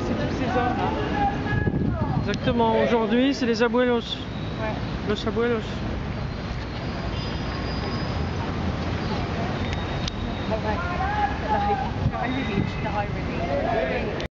c'est tous ces arbres. Hein. Exactement, aujourd'hui c'est les abuelos. Ouais. Los abuelos. Ah bye bye.